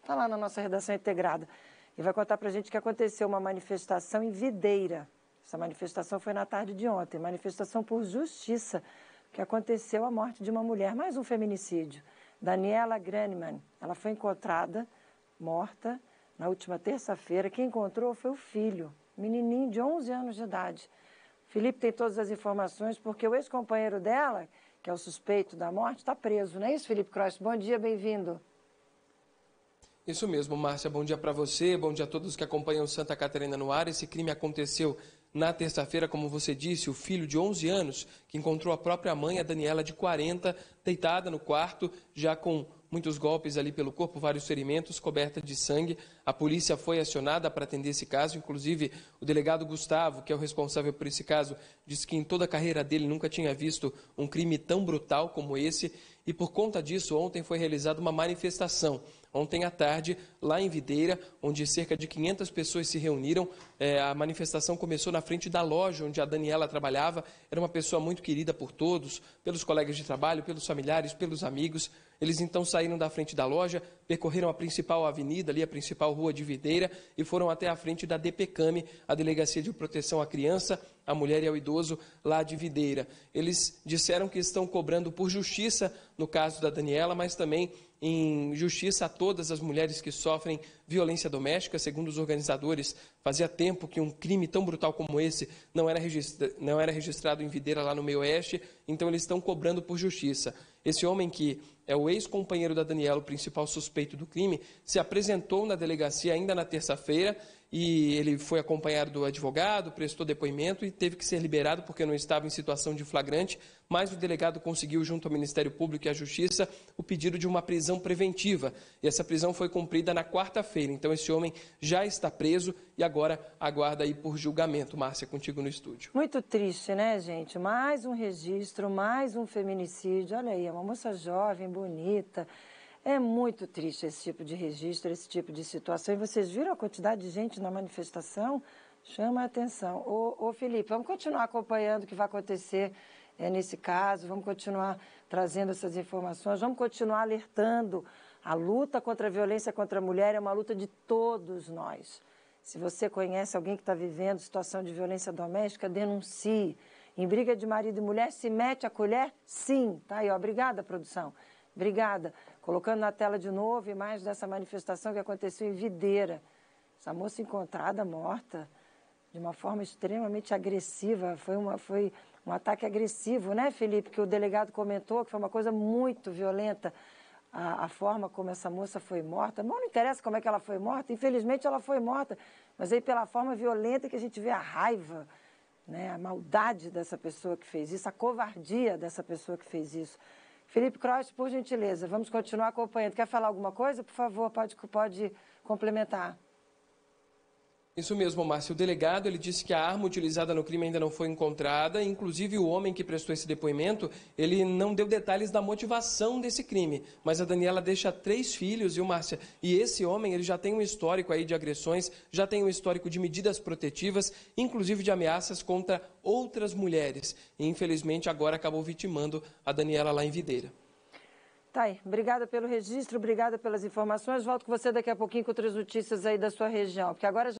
está lá na nossa redação integrada. E vai contar para a gente que aconteceu uma manifestação em Videira. Essa manifestação foi na tarde de ontem, manifestação por justiça, que aconteceu a morte de uma mulher, mais um feminicídio. Daniela Graneman, ela foi encontrada morta na última terça-feira. Quem encontrou foi o filho, menininho de 11 anos de idade. Felipe tem todas as informações porque o ex-companheiro dela, que é o suspeito da morte, está preso, não é isso, Felipe Cross? Bom dia, bem-vindo. Isso mesmo, Márcia. Bom dia para você, bom dia a todos que acompanham Santa Catarina no ar. Esse crime aconteceu na terça-feira, como você disse, o filho de 11 anos, que encontrou a própria mãe, a Daniela, de 40, deitada no quarto, já com muitos golpes ali pelo corpo, vários ferimentos, coberta de sangue. A polícia foi acionada para atender esse caso, inclusive o delegado Gustavo, que é o responsável por esse caso, disse que em toda a carreira dele nunca tinha visto um crime tão brutal como esse. E por conta disso, ontem foi realizada uma manifestação ontem à tarde, lá em Videira, onde cerca de 500 pessoas se reuniram. É, a manifestação começou na frente da loja onde a Daniela trabalhava. Era uma pessoa muito querida por todos, pelos colegas de trabalho, pelos familiares, pelos amigos. Eles então saíram da frente da loja, percorreram a principal avenida, ali a principal rua de Videira, e foram até a frente da DPCAME, a Delegacia de Proteção à Criança, à Mulher e ao Idoso, lá de Videira. Eles disseram que estão cobrando por justiça no caso da Daniela, mas também em justiça a todas as mulheres que sofrem violência doméstica. Segundo os organizadores, fazia tempo que um crime tão brutal como esse não era, registra não era registrado em Videira, lá no meio oeste, então eles estão cobrando por justiça. Esse homem que é o ex-companheiro da Daniela, o principal suspeito do crime, se apresentou na delegacia ainda na terça-feira e ele foi acompanhado do advogado, prestou depoimento e teve que ser liberado porque não estava em situação de flagrante, mas o delegado conseguiu, junto ao Ministério Público e à Justiça, o pedido de uma prisão preventiva. E essa prisão foi cumprida na quarta-feira. Então esse homem já está preso e agora aguarda aí por julgamento. Márcia, contigo no estúdio. Muito triste, né, gente? Mais um registro, mais um feminicídio. Olha aí, é uma moça jovem, bonita. É muito triste esse tipo de registro, esse tipo de situação. E vocês viram a quantidade de gente na manifestação? Chama a atenção. Ô, ô Felipe, vamos continuar acompanhando o que vai acontecer é, nesse caso, vamos continuar trazendo essas informações, vamos continuar alertando. A luta contra a violência contra a mulher é uma luta de todos nós. Se você conhece alguém que está vivendo situação de violência doméstica, denuncie. Em briga de marido e mulher, se mete a colher? Sim. Tá aí, ó. Obrigada, produção. Obrigada. Colocando na tela de novo imagens dessa manifestação que aconteceu em Videira. Essa moça encontrada morta de uma forma extremamente agressiva. Foi, uma, foi um ataque agressivo, né, Felipe? Que o delegado comentou que foi uma coisa muito violenta. A, a, forma como essa moça foi morta. Bom, não interessa como é que ela foi morta, infelizmente ela foi morta, mas aí pela forma violenta que a gente vê a raiva, né, a maldade dessa pessoa que fez isso, a covardia dessa pessoa que fez isso. Felipe Cross, por gentileza, vamos continuar acompanhando. Quer falar alguma coisa? Por favor, pode, pode complementar. Isso mesmo, Márcio. O delegado ele disse que a arma utilizada no crime ainda não foi encontrada. Inclusive, o homem que prestou esse depoimento, ele não deu detalhes da motivação desse crime. Mas a Daniela deixa três filhos, viu, Márcia? E esse homem, ele já tem um histórico aí de agressões, já tem um histórico de medidas protetivas, inclusive de ameaças contra outras mulheres. E, infelizmente, agora acabou vitimando a Daniela lá em Videira. Tá aí. Obrigada pelo registro, obrigada pelas informações. Volto com você daqui a pouquinho com outras notícias aí da sua região, porque agora